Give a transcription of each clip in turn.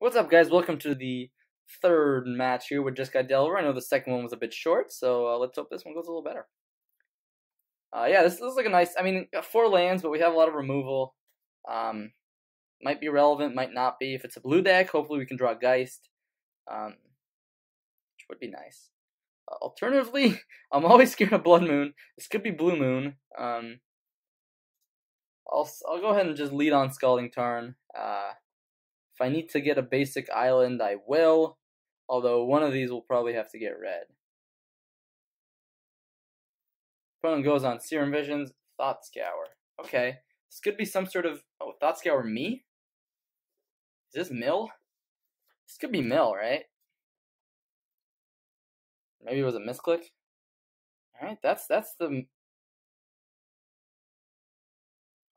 What's up, guys? Welcome to the third match here with Jeskai Delver. I know the second one was a bit short, so uh, let's hope this one goes a little better. Uh, yeah, this, is like a nice. I mean, four lands, but we have a lot of removal. Um, might be relevant, might not be. If it's a blue deck, hopefully we can draw Geist, um, which would be nice. Uh, alternatively, I'm always scared of Blood Moon. This could be Blue Moon. Um, I'll I'll go ahead and just lead on Scalding Tarn. Uh, if I need to get a basic island, I will. Although one of these will probably have to get red. Opponent goes on Serum Visions, Thought Scour. Okay, this could be some sort of oh Thought Scour me. Is this Mill? This could be Mill, right? Maybe it was a misclick. All right, that's that's the.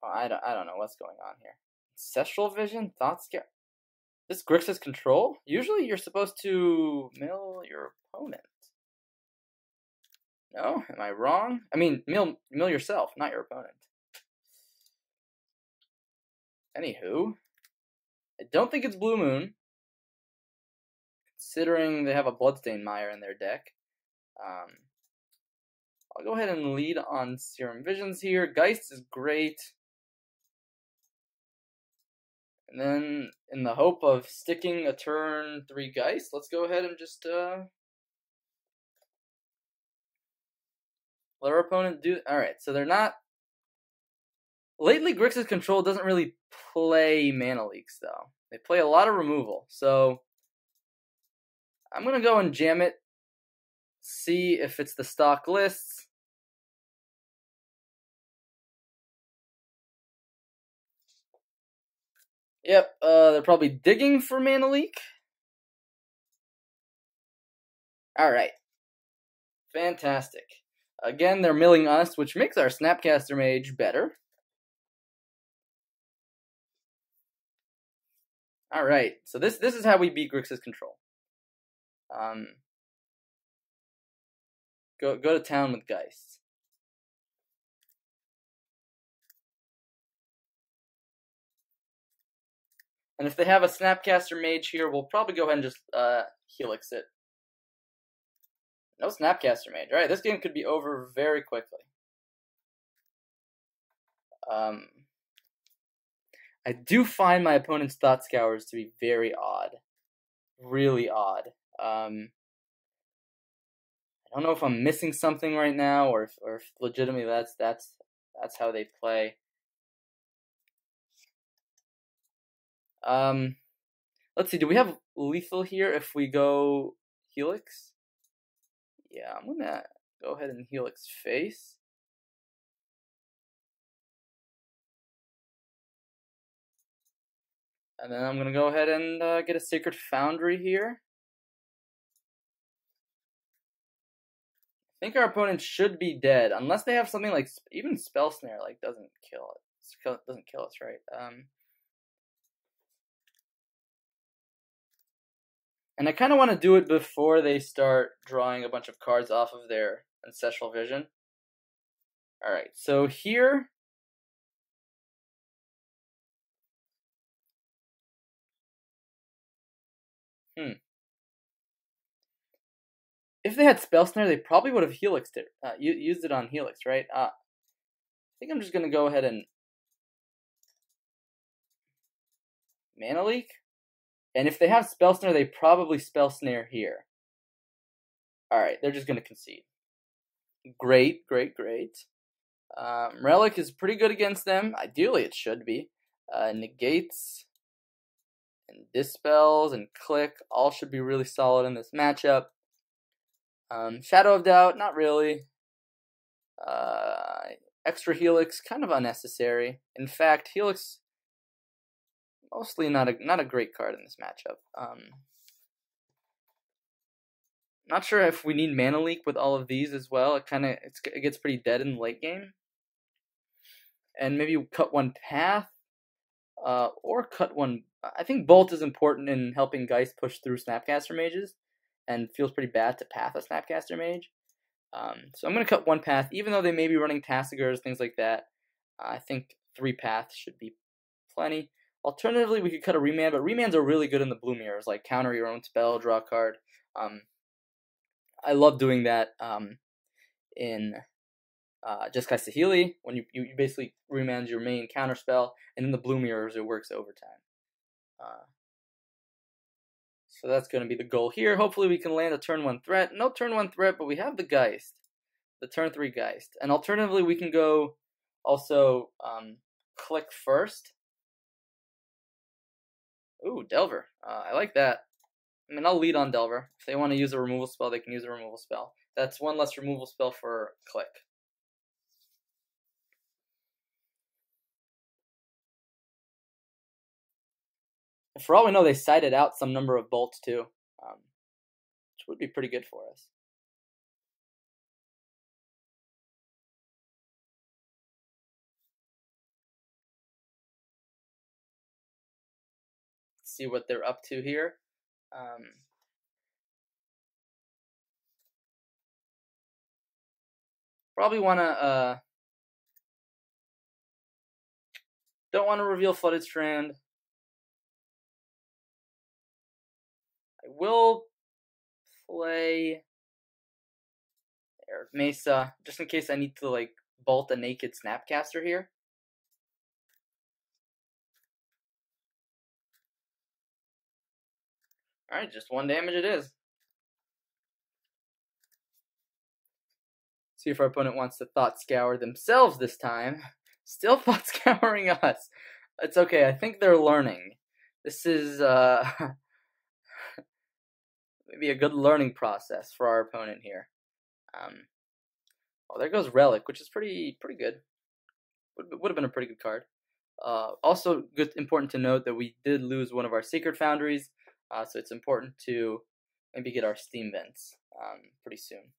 Oh, I don't I don't know what's going on here. Ancestral Vision, Thought Scour. This Grixis control? Usually you're supposed to mill your opponent. No? Am I wrong? I mean, mill, mill yourself, not your opponent. Anywho, I don't think it's Blue Moon, considering they have a Bloodstained Mire in their deck. Um, I'll go ahead and lead on Serum Visions here. Geist is great. And then, in the hope of sticking a turn 3 Geist, let's go ahead and just uh, let our opponent do... Alright, so they're not... Lately, Grixis Control doesn't really play Mana Leaks, though. They play a lot of removal, so... I'm to go and jam it, see if it's the stock lists. Yep, uh, they're probably digging for Mana Leak. Alright. Fantastic. Again, they're milling us, which makes our Snapcaster Mage better. Alright, so this this is how we beat Grixis control. Um, go go to town with Geist. And if they have a Snapcaster Mage here, we'll probably go ahead and just uh, Helix it. No Snapcaster Mage. Alright, this game could be over very quickly. Um, I do find my opponent's Thought Scours to be very odd. Really odd. Um, I don't know if I'm missing something right now, or if, or if legitimately that's that's that's how they play. Um, let's see. Do we have lethal here? If we go Helix, yeah, I'm gonna go ahead and Helix face. And then I'm gonna go ahead and uh, get a Sacred Foundry here. I think our opponent should be dead, unless they have something like even Spell Snare like doesn't kill it. Doesn't kill us, right? Um, And I kind of want to do it before they start drawing a bunch of cards off of their Ancestral Vision. Alright, so here... Hmm. If they had Spell Snare, they probably would have Helixed it, uh, used it on Helix, right? Uh, I think I'm just going to go ahead and... Mana Leak? And if they have Spell Snare, they probably Spell Snare here. Alright, they're just going to concede. Great, great, great. Um, Relic is pretty good against them. Ideally, it should be. Uh, negates and Dispels and Clique all should be really solid in this matchup. Um, Shadow of Doubt, not really. Uh, extra Helix, kind of unnecessary. In fact, Helix mostly not a not a great card in this matchup. Um, not sure if we need mana leak with all of these as well. It kind of it gets pretty dead in the late game. And maybe cut one path, uh, or cut one. I think bolt is important in helping Geist push through Snapcaster mages, and feels pretty bad to path a Snapcaster mage. Um, so I'm gonna cut one path, even though they may be running Tasigurs, things like that. I think three paths should be plenty. Alternatively, we could cut a remand, but remands are really good in the blue mirrors, like counter your own spell, draw a card. Um, I love doing that um, in uh, Jeskai Saheeli, when you, you, basically remand your main counter spell, and in the blue mirrors, it works overtime. Uh, so that's going to be the goal here. Hopefully, we can land a turn one threat. No turn one threat, but we have the Geist, the turn three Geist. And alternatively, we can go also um, Clique first. Ooh, Delver. Uh, I like that. I mean, I'll lead on Delver. If they want to use a removal spell, they can use a removal spell. That's one less removal spell for Clique. For all we know, they cited out some number of bolts too, um, which would be pretty good for us. See what they're up to here. Um, probably want to uh, don't want to reveal flooded strand I will play Mesa just in case I need to like bolt a naked Snapcaster here. Alright, just one damage it is. See if our opponent wants to thought scour themselves this time. Still thought scouring us. It's okay, I think they're learning. This is uh maybe a good learning process for our opponent here. Um, oh, there goes Relic, which is pretty pretty good. Would, would have been a pretty good card. Uh, also, good important to note that we did lose one of our Sacred Foundries, uh, so it's important to maybe get our steam vents um, pretty soon.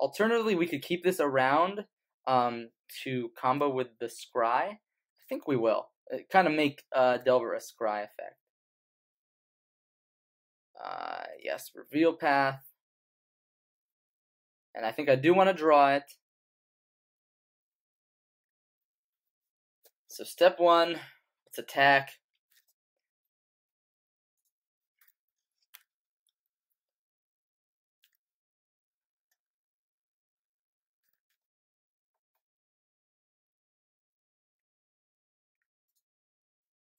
Alternatively, we could keep this around um, to combo with the Scry. I think we will It kind of make uh, Delver a scry effect. Uh, yes, reveal path. And I think I do want to draw it. So step one, let's attack.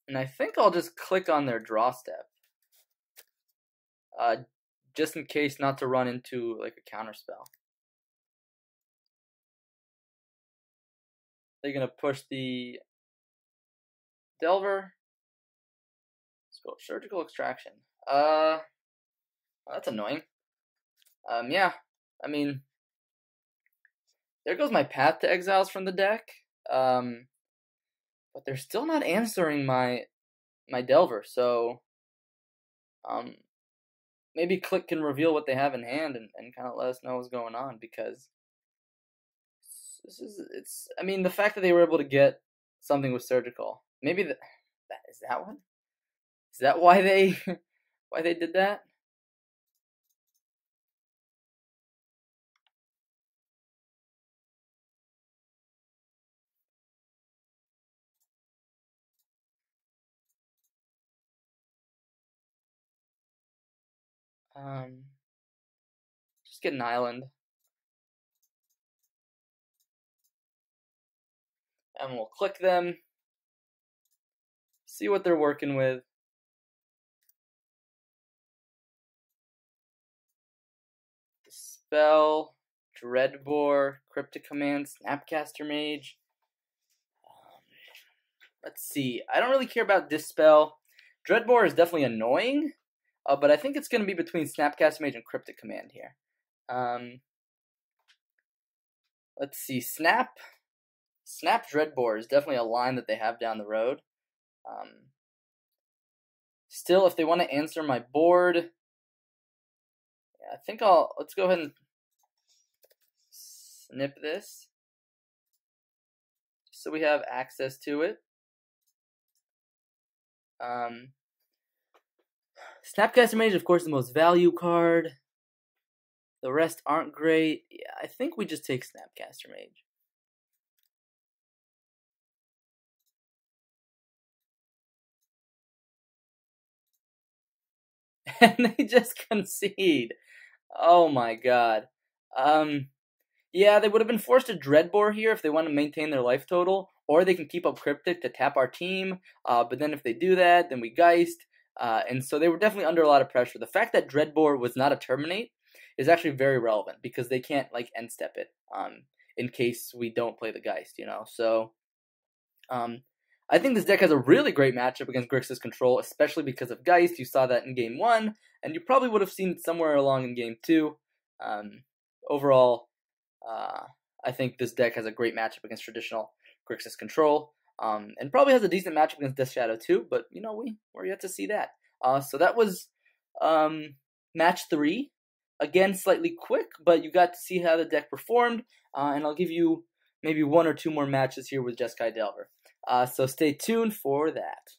And I think I'll just Clique on their draw step. Uh, just in case not to run into like a counter spell. They're gonna push the Delver. Let's go surgical extraction. Uh, well, that's annoying. Um, yeah, I mean, there goes my path to exiles from the deck. Um, but they're still not answering my my Delver. So, um, maybe Clique can reveal what they have in hand and, and kind of let us know what's going on because this is it's. I mean, the fact that they were able to get something with surgical, maybe the, that is that one. Is that why they why they did that? Um, just get an island. And we'll Clique them. See what they're working with. Dispel, Dreadbore, Cryptic Command, Snapcaster Mage. Um, let's see. I don't really care about Dispel. Dreadbore is definitely annoying, uh, but I think it's going to be between Snapcaster Mage and Cryptic Command here. Um, let's see. Snap. Snap Dreadbore is definitely a line that they have down the road. Um, still, if they want to answer my board, yeah, I think I'll. Let's go ahead and snip this so we have access to it. Um, Snapcaster Mage, of course, the most value card. The rest aren't great. Yeah, I think we just take Snapcaster Mage. and they just concede. Oh my god. Um, yeah, they would have been forced to Dreadbore here if they want to maintain their life total, or they can keep up Cryptic to tap our team. Uh, but then if they do that, then we Geist. Uh, and so they were definitely under a lot of pressure. The fact that Dreadbore was not a Terminate is actually very relevant because they can't like end step it um, in case we don't play the Geist, you know. So um, I think this deck has a really great matchup against Grixis Control, especially because of Geist. You saw that in game one, and you probably would have seen it somewhere along in game two. Um, overall, uh, I think this deck has a great matchup against traditional Grixis Control, um, and probably has a decent matchup against Death Shadow too. But you know, we we're yet to see that. Uh, so that was um, match three. Again, slightly quick, but you got to see how the deck performed, uh, and I'll give you maybe one or two more matches here with Jeskai Delver. Uh, so stay tuned for that.